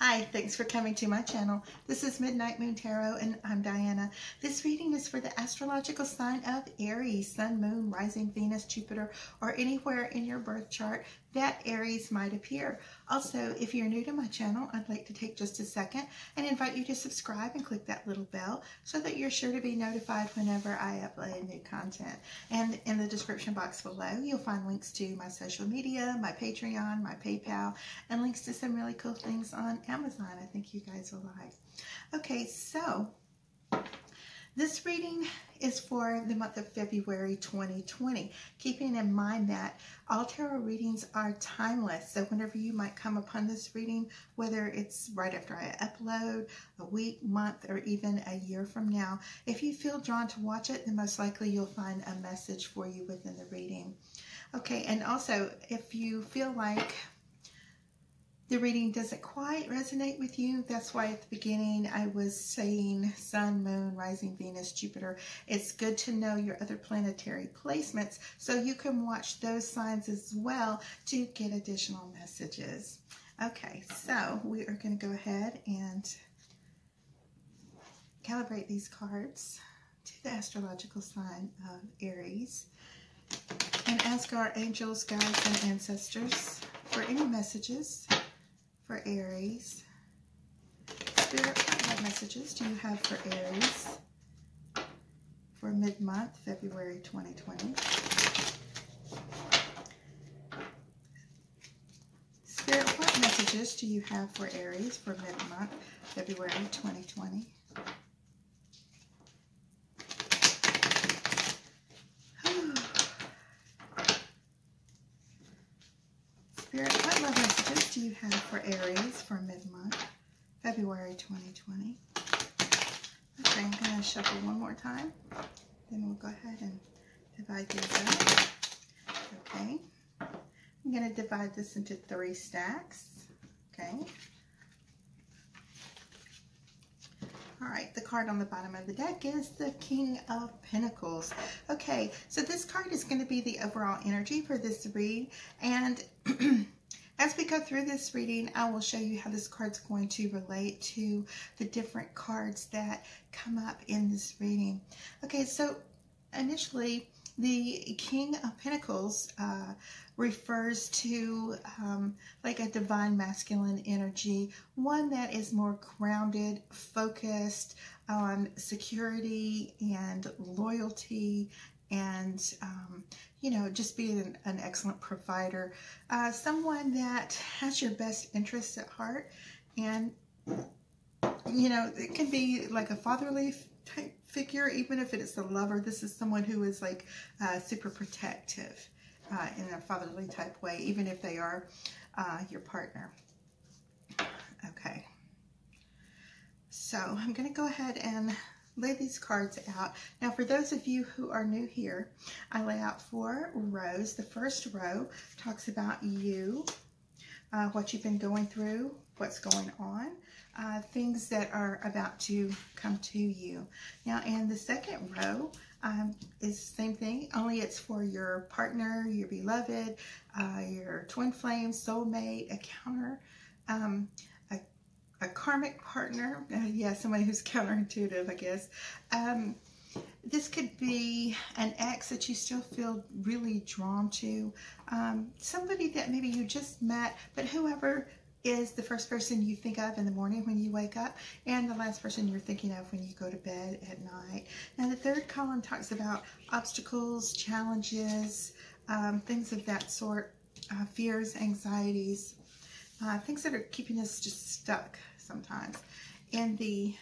Hi, thanks for coming to my channel. This is Midnight Moon Tarot and I'm Diana. This reading is for the astrological sign of Aries, Sun, Moon, Rising, Venus, Jupiter, or anywhere in your birth chart that Aries might appear. Also, if you're new to my channel, I'd like to take just a second and invite you to subscribe and click that little bell so that you're sure to be notified whenever I upload new content. And in the description box below, you'll find links to my social media, my Patreon, my PayPal, and links to some really cool things on Amazon I think you guys will like. Okay, so this reading is for the month of February 2020, keeping in mind that all tarot readings are timeless. So whenever you might come upon this reading, whether it's right after I upload, a week, month, or even a year from now, if you feel drawn to watch it, then most likely you'll find a message for you within the reading. Okay, and also if you feel like the reading doesn't quite resonate with you, that's why at the beginning I was saying Sun, Moon, Rising Venus, Jupiter. It's good to know your other planetary placements so you can watch those signs as well to get additional messages. Okay, so we are going to go ahead and calibrate these cards to the astrological sign of Aries and ask our angels, guides, and ancestors for any messages for Aries? Spirit, what messages do you have for Aries for mid-month, February 2020? Spirit, what messages do you have for Aries for mid-month, February 2020? do you have for Aries for mid-month, February 2020? Okay, I'm going to shuffle one more time. Then we'll go ahead and divide these up. Okay. I'm going to divide this into three stacks. Okay. All right, the card on the bottom of the deck is the King of Pentacles. Okay, so this card is going to be the overall energy for this read. And As we go through this reading, I will show you how this card's going to relate to the different cards that come up in this reading. Okay, so initially, the King of Pentacles uh, refers to um, like a divine masculine energy, one that is more grounded, focused on security and loyalty and um, you know just being an, an excellent provider uh, someone that has your best interests at heart. And you know it can be like a fatherly type figure even if it is a lover. This is someone who is like uh, super protective uh, in a fatherly type way even if they are uh, your partner. Okay. So I'm going to go ahead and lay these cards out. Now, for those of you who are new here, I lay out four rows. The first row talks about you, uh, what you've been going through, what's going on, uh, things that are about to come to you. Now, in the second row, um, is the same thing, only it's for your partner, your beloved, uh, your twin flame, soulmate, a counter, um, a karmic partner, uh, yeah, somebody who's counterintuitive, I guess. Um, this could be an ex that you still feel really drawn to, um, somebody that maybe you just met, but whoever is the first person you think of in the morning when you wake up and the last person you're thinking of when you go to bed at night. Now the third column talks about obstacles, challenges, um, things of that sort, uh, fears, anxieties, uh, things that are keeping us just stuck sometimes. And the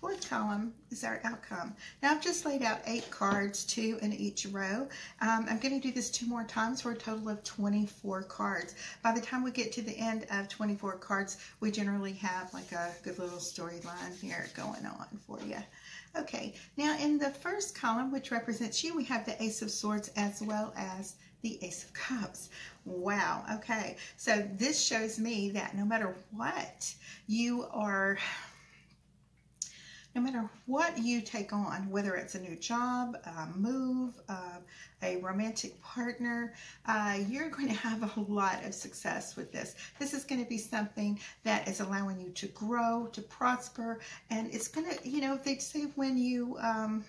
fourth column is our outcome. Now I've just laid out eight cards, two in each row. Um, I'm going to do this two more times for a total of 24 cards. By the time we get to the end of 24 cards, we generally have like a good little storyline here going on for you. Okay, now in the first column, which represents you, we have the Ace of Swords as well as the Ace of Cups. Wow, okay. So this shows me that no matter what you are no matter what you take on, whether it's a new job, a move, uh, a romantic partner, uh, you're going to have a lot of success with this. This is going to be something that is allowing you to grow, to prosper, and it's going to, you know, they say when you, um,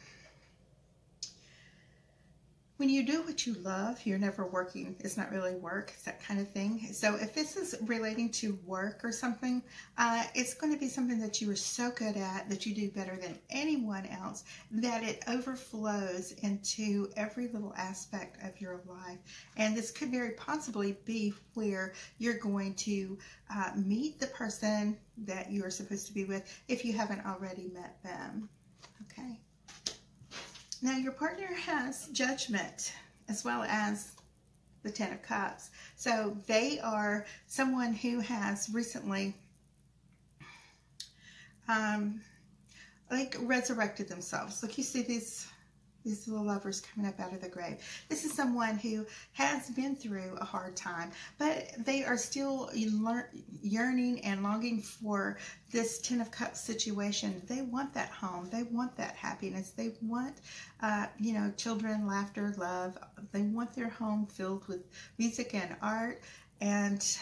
when you do what you love, you're never working. It's not really work. It's that kind of thing. So if this is relating to work or something, uh, it's going to be something that you are so good at that you do better than anyone else that it overflows into every little aspect of your life. And this could very possibly be where you're going to uh, meet the person that you are supposed to be with if you haven't already met them. Okay. Now your partner has judgment as well as the Ten of Cups. So they are someone who has recently um, like resurrected themselves. Look, you see these these little lovers coming up out of the grave. This is someone who has been through a hard time, but they are still yearning and longing for this Ten of Cups situation. They want that home. They want that happiness. They want, uh, you know, children, laughter, love. They want their home filled with music and art and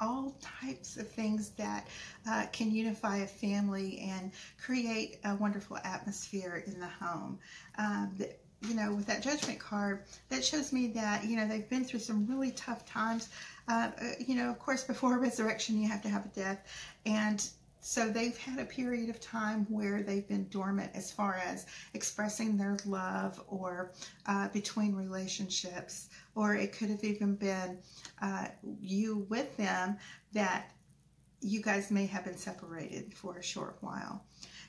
all types of things that uh, can unify a family and create a wonderful atmosphere in the home. Uh, the, you know, with that judgment card, that shows me that, you know, they've been through some really tough times. Uh, uh you know, of course, before resurrection, you have to have a death. And so they've had a period of time where they've been dormant as far as expressing their love or uh, between relationships, or it could have even been uh, you with them that you guys may have been separated for a short while.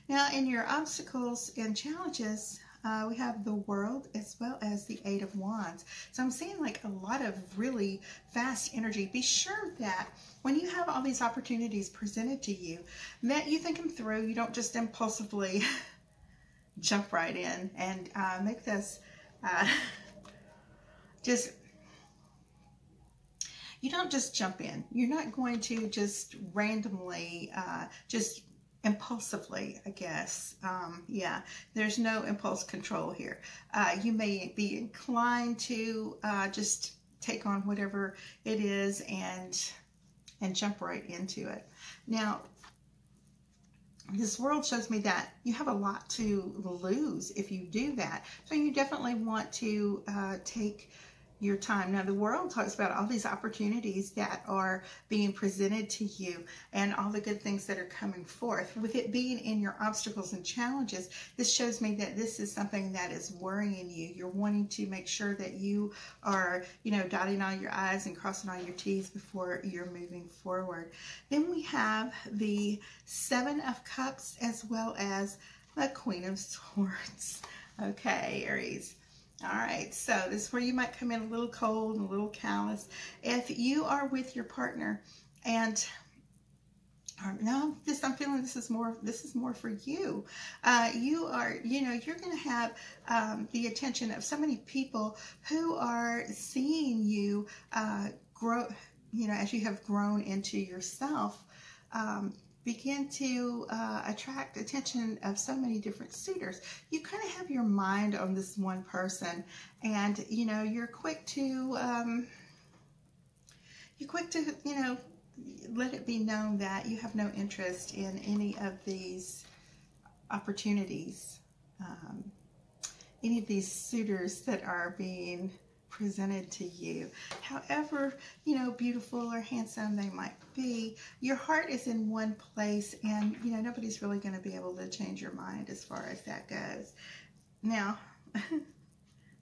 Now, in your obstacles and challenges, uh, we have the world as well as the eight of wands. So I'm seeing like a lot of really fast energy. Be sure that when you have all these opportunities presented to you, that you think them through. You don't just impulsively jump right in and uh, make this uh, just you don't just jump in. You're not going to just randomly uh, just impulsively, I guess. Um, yeah, there's no impulse control here. Uh, you may be inclined to uh, just take on whatever it is and and jump right into it. Now, this world shows me that you have a lot to lose if you do that. So you definitely want to uh, take your time. Now, the world talks about all these opportunities that are being presented to you and all the good things that are coming forth. With it being in your obstacles and challenges, this shows me that this is something that is worrying you. You're wanting to make sure that you are, you know, dotting all your I's and crossing all your T's before you're moving forward. Then we have the Seven of Cups as well as the Queen of Swords. Okay, Aries. All right, so this is where you might come in a little cold and a little callous. If you are with your partner and no, this I'm feeling this is more this is more for you. Uh, you are you know you're going to have um, the attention of so many people who are seeing you uh, grow. You know as you have grown into yourself. Um, begin to uh, attract attention of so many different suitors. You kind of have your mind on this one person, and you know you're quick to um, you're quick to you know let it be known that you have no interest in any of these opportunities, um, any of these suitors that are being presented to you. However, you know, beautiful or handsome they might be, your heart is in one place and, you know, nobody's really going to be able to change your mind as far as that goes. Now,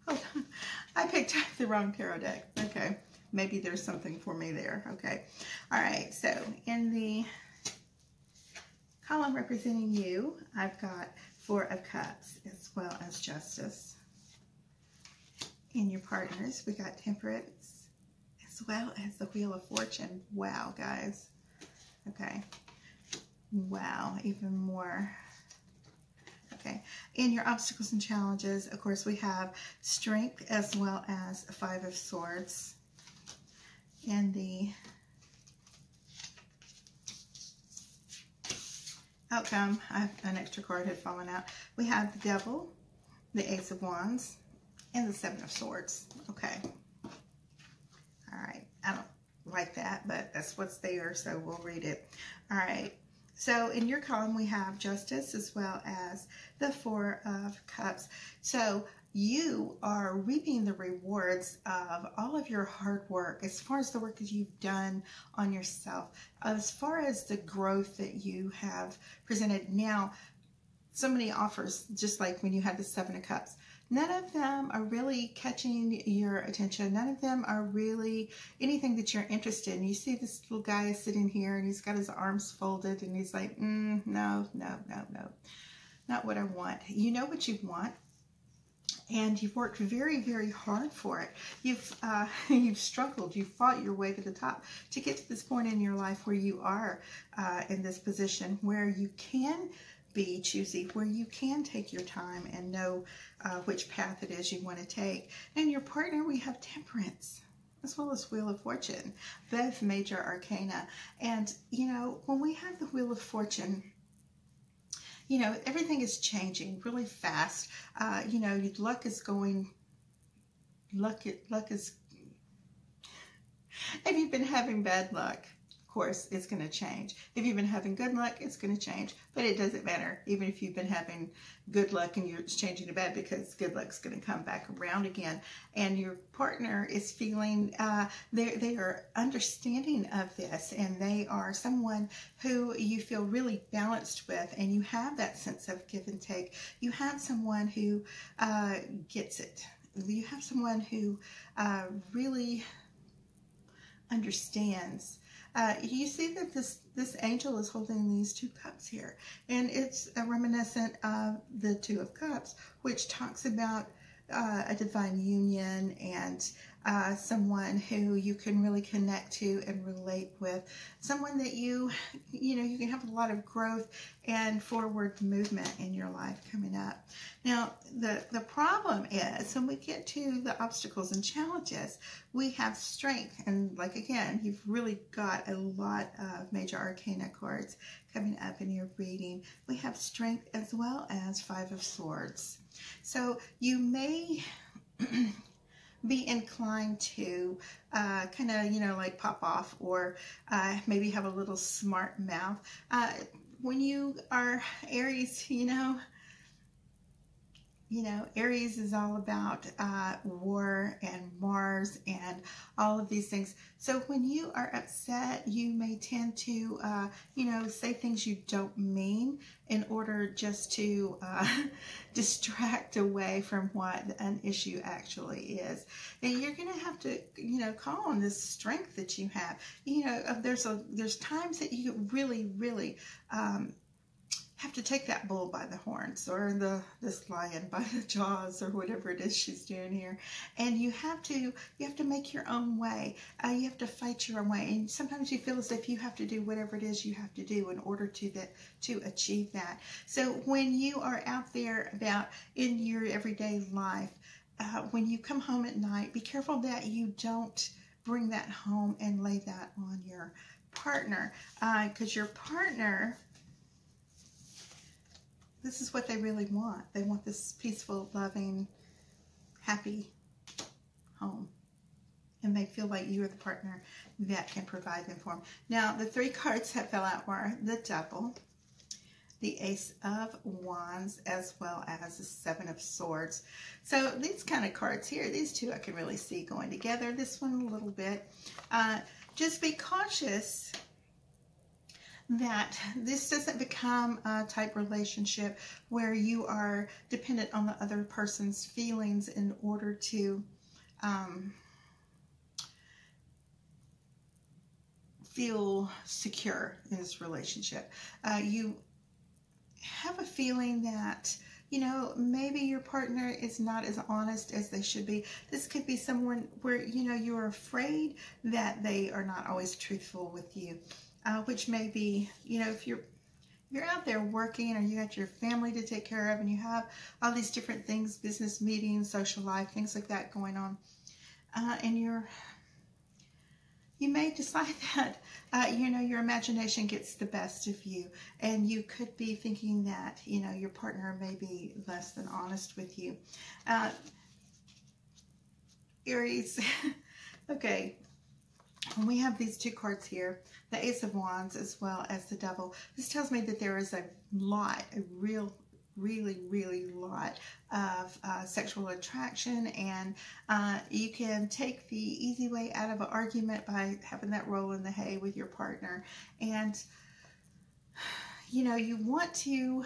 hold on. I picked up the wrong tarot deck. Okay. Maybe there's something for me there. Okay. All right. So in the column representing you, I've got Four of Cups as well as Justice in your partners. We got temperance as well as the wheel of fortune. Wow, guys. Okay. Wow, even more. Okay. In your obstacles and challenges, of course, we have strength as well as five of swords. And the outcome, I, an extra card had fallen out. We have the Devil, the Ace of Wands, and the Seven of Swords. Okay. All right. I don't like that, but that's what's there, so we'll read it. All right. So in your column, we have Justice as well as the Four of Cups. So you are reaping the rewards of all of your hard work as far as the work that you've done on yourself, as far as the growth that you have presented. Now, so many offers, just like when you had the Seven of Cups. None of them are really catching your attention. None of them are really anything that you're interested in. You see this little guy sitting here and he's got his arms folded and he's like, mm, no, no, no, no, not what I want. You know what you want and you've worked very, very hard for it. You've uh, you've struggled. You've fought your way to the top to get to this point in your life where you are uh, in this position where you can be choosy, where you can take your time and know uh, which path it is you want to take. And your partner, we have temperance as well as Wheel of Fortune, both major arcana. And, you know, when we have the Wheel of Fortune, you know, everything is changing really fast. Uh, you know, luck is going, luck, luck is, have you've been having bad luck? Course, it's going to change. If you've been having good luck, it's going to change. But it doesn't matter, even if you've been having good luck and you're changing to bad, because good luck's going to come back around again. And your partner is feeling, uh, they they are understanding of this, and they are someone who you feel really balanced with, and you have that sense of give and take. You have someone who uh, gets it. You have someone who uh, really understands uh, you see that this, this angel is holding these two cups here, and it's a reminiscent of the Two of Cups, which talks about uh, a divine union and uh, someone who you can really connect to and relate with, someone that you, you know, you can have a lot of growth and forward movement in your life coming up. Now, the, the problem is when we get to the obstacles and challenges, we have strength. And like, again, you've really got a lot of major arcana cards coming up in your reading. We have strength as well as five of swords. So you may be inclined to uh, kind of, you know, like pop off or uh, maybe have a little smart mouth. Uh, when you are Aries, you know, you know, Aries is all about uh, war and Mars and all of these things. So when you are upset, you may tend to, uh, you know, say things you don't mean in order just to uh, distract away from what an issue actually is. And you're going to have to, you know, call on this strength that you have. You know, there's a there's times that you get really, really um, have to take that bull by the horns or the this lion by the jaws or whatever it is she's doing here. And you have to you have to make your own way. Uh, you have to fight your own way. And sometimes you feel as if you have to do whatever it is you have to do in order to that to achieve that. So when you are out there about in your everyday life uh, when you come home at night be careful that you don't bring that home and lay that on your partner because uh, your partner this is what they really want. They want this peaceful, loving, happy home. And they feel like you are the partner that can provide them for them. Now, the three cards that fell out were the Devil, the Ace of Wands, as well as the Seven of Swords. So these kind of cards here, these two I can really see going together. This one a little bit. Uh, just be cautious that this doesn't become a type relationship where you are dependent on the other person's feelings in order to um, feel secure in this relationship. Uh, you have a feeling that you know, maybe your partner is not as honest as they should be. This could be someone where, you know, you're afraid that they are not always truthful with you uh, which may be, you know, if you're you're out there working or you got your family to take care of and you have all these different things, business meetings, social life, things like that going on, uh, and you're you may decide that, uh, you know, your imagination gets the best of you. And you could be thinking that, you know, your partner may be less than honest with you. Uh, Aries, okay, we have these two cards here, the Ace of Wands as well as the Devil. This tells me that there is a lot, a real really, really lot of uh, sexual attraction and uh, you can take the easy way out of an argument by having that roll in the hay with your partner. And, you know, you want to,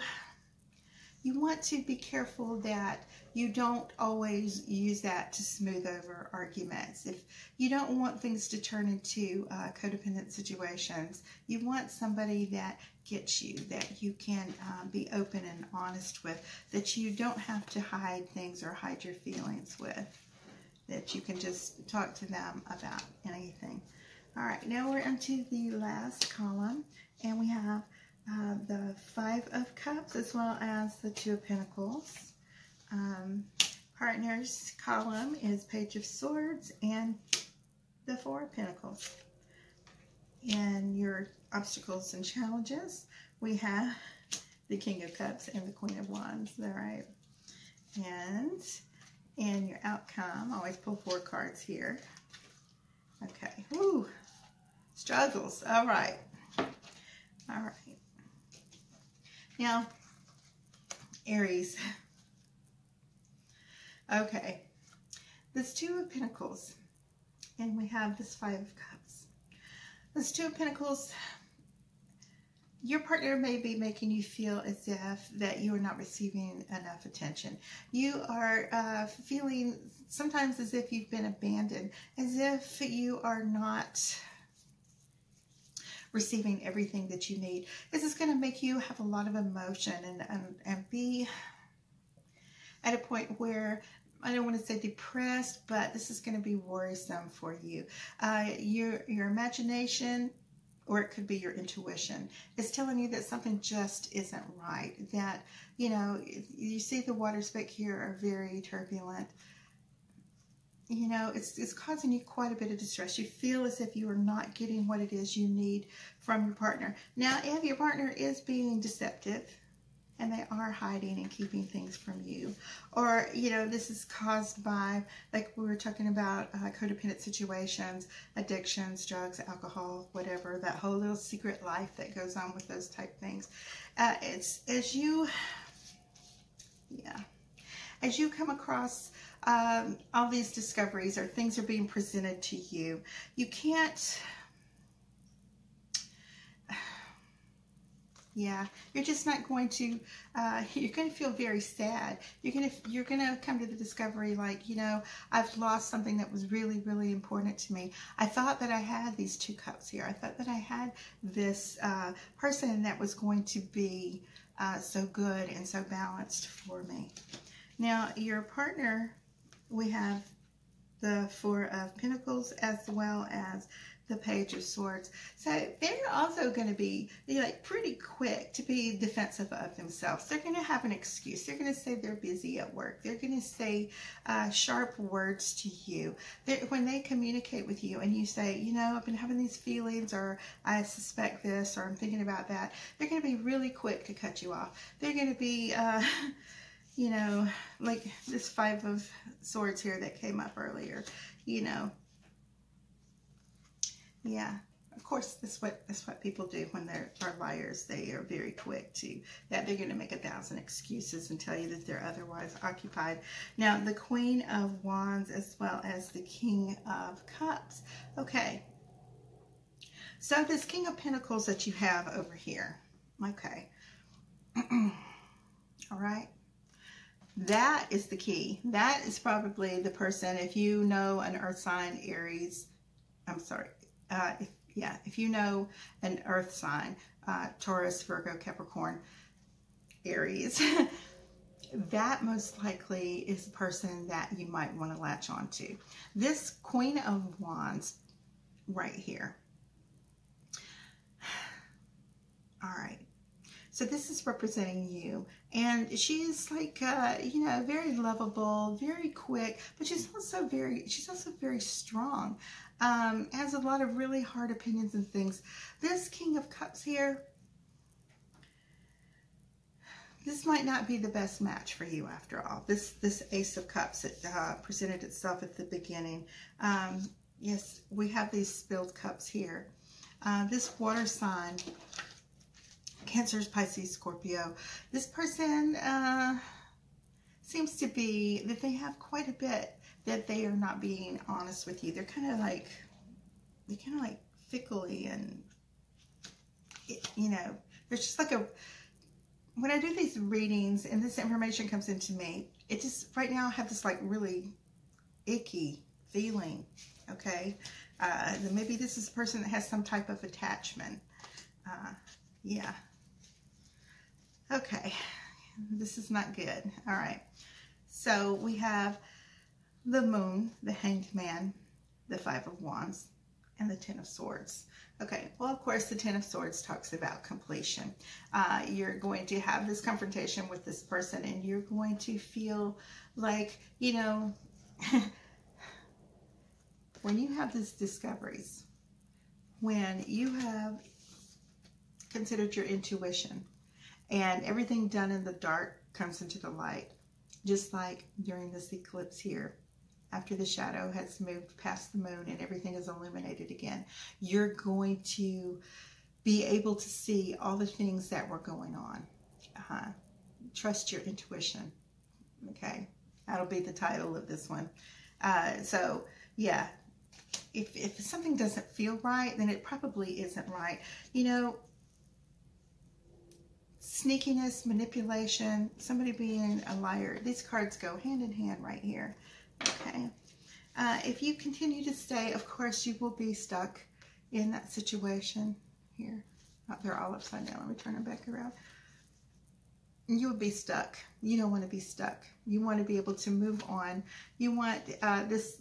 you want to be careful that you don't always use that to smooth over arguments. If you don't want things to turn into uh, codependent situations, you want somebody that gets you, that you can uh, be open and honest with, that you don't have to hide things or hide your feelings with, that you can just talk to them about anything. All right, now we're into the last column, and we have uh, the Five of Cups as well as the Two of Pentacles um, partners column is Page of Swords and the Four of Pentacles. In your obstacles and challenges, we have the King of Cups and the Queen of Wands. All right. And in your outcome, always pull four cards here. Okay. Woo. Struggles. All right. All right. Now, Aries. Okay, this Two of Pentacles, and we have this Five of Cups. This Two of Pentacles, your partner may be making you feel as if that you are not receiving enough attention. You are uh, feeling sometimes as if you've been abandoned, as if you are not receiving everything that you need. This is going to make you have a lot of emotion and, and, and be at a point where I don't want to say depressed, but this is going to be worrisome for you. Uh, your your imagination, or it could be your intuition, is telling you that something just isn't right. That you know, you see the waters back here are very turbulent. You know, it's it's causing you quite a bit of distress. You feel as if you are not getting what it is you need from your partner. Now, if your partner is being deceptive and they are hiding and keeping things from you. Or, you know, this is caused by, like we were talking about, uh, codependent situations, addictions, drugs, alcohol, whatever, that whole little secret life that goes on with those type things. Uh, it's as you, yeah, as you come across um, all these discoveries or things are being presented to you, you can't Yeah, you're just not going to, uh, you're going to feel very sad. You're going to, you're going to come to the discovery like, you know, I've lost something that was really, really important to me. I thought that I had these two cups here. I thought that I had this uh, person that was going to be uh, so good and so balanced for me. Now, your partner, we have the Four of Pentacles as well as the Page of Swords. So they're also going to be like pretty quick to be defensive of themselves. They're going to have an excuse. They're going to say they're busy at work. They're going to say uh, sharp words to you. They're, when they communicate with you and you say, you know, I've been having these feelings or I suspect this or I'm thinking about that, they're going to be really quick to cut you off. They're going to be... Uh, you know, like this five of swords here that came up earlier, you know, yeah. Of course, that's what that's what people do when they're are liars. They are very quick to that they're going to make a thousand excuses and tell you that they're otherwise occupied. Now, the Queen of Wands as well as the King of Cups. Okay. So this King of Pentacles that you have over here. Okay. All right. That is the key. That is probably the person, if you know an earth sign, Aries, I'm sorry, uh, if, yeah, if you know an earth sign, uh, Taurus, Virgo, Capricorn, Aries, that most likely is the person that you might want to latch on to. This Queen of Wands right here. All right. So this is representing you. And she is like, uh, you know, very lovable, very quick, but she's also very, she's also very strong. Um, has a lot of really hard opinions and things. This King of Cups here, this might not be the best match for you after all. This this Ace of Cups it uh, presented itself at the beginning. Um, yes, we have these spilled cups here. Uh, this water sign, Cancers, Pisces, Scorpio. This person uh, seems to be that they have quite a bit that they are not being honest with you. They're kind of like, they're kind of like fickly and, you know, there's just like a, when I do these readings and this information comes into me, it just, right now I have this like really icky feeling, okay? Uh, maybe this is a person that has some type of attachment. Uh, yeah. Okay. This is not good. All right. So we have the moon, the hanged man, the five of wands, and the ten of swords. Okay, well, of course, the Ten of Swords talks about completion. Uh, you're going to have this confrontation with this person, and you're going to feel like, you know, when you have these discoveries, when you have considered your intuition, and everything done in the dark comes into the light, just like during this eclipse here, after the shadow has moved past the moon and everything is illuminated again, you're going to be able to see all the things that were going on. Uh, trust your intuition. Okay, that'll be the title of this one. Uh, so, yeah, if, if something doesn't feel right, then it probably isn't right. You know, sneakiness, manipulation, somebody being a liar, these cards go hand in hand right here. Okay. Uh, if you continue to stay, of course, you will be stuck in that situation here. Oh, they're all upside down. Let me turn them back around. You will be stuck. You don't want to be stuck. You want to be able to move on. You want uh, this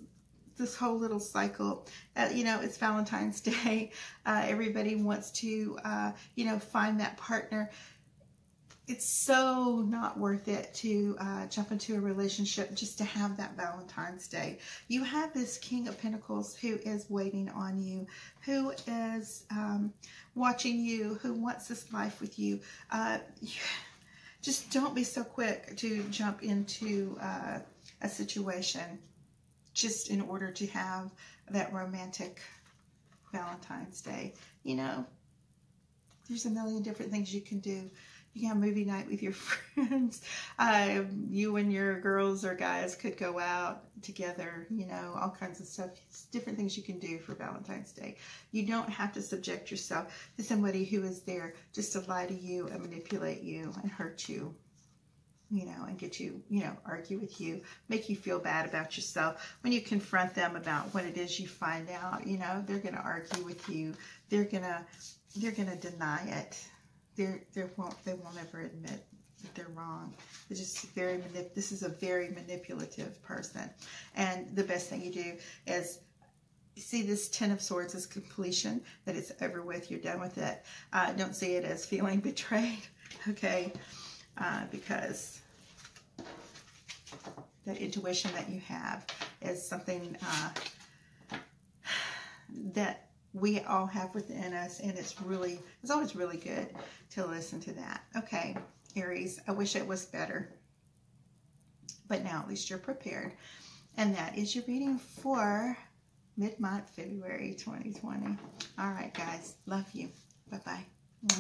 this whole little cycle. Uh, you know, it's Valentine's Day. Uh, everybody wants to, uh, you know, find that partner it's so not worth it to uh, jump into a relationship just to have that Valentine's Day. You have this King of Pentacles who is waiting on you, who is um, watching you, who wants this life with you. Uh, just don't be so quick to jump into uh, a situation just in order to have that romantic Valentine's Day. You know, there's a million different things you can do have movie night with your friends. Um, you and your girls or guys could go out together, you know, all kinds of stuff. It's different things you can do for Valentine's Day. You don't have to subject yourself to somebody who is there just to lie to you and manipulate you and hurt you you know, and get you, you know, argue with you, make you feel bad about yourself. When you confront them about what it is you find out, you know, they're going to argue with you. They're going to, they're going to deny it they're, they won't, they won't ever admit that they're wrong. It's just very, manip- this is a very manipulative person. And the best thing you do is see this Ten of Swords as completion, that it's over with, you're done with it. Uh, don't see it as feeling betrayed, okay? Uh, because that intuition that you have is something uh, that we all have within us and it's really it's always really good to listen to that. Okay aries i wish it was better but now at least you're prepared. And that is your reading for mid-month february 2020 all right guys love you. Bye bye